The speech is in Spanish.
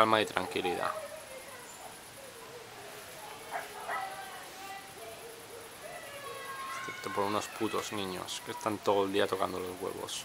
calma y tranquilidad. Excepto por unos putos niños que están todo el día tocando los huevos.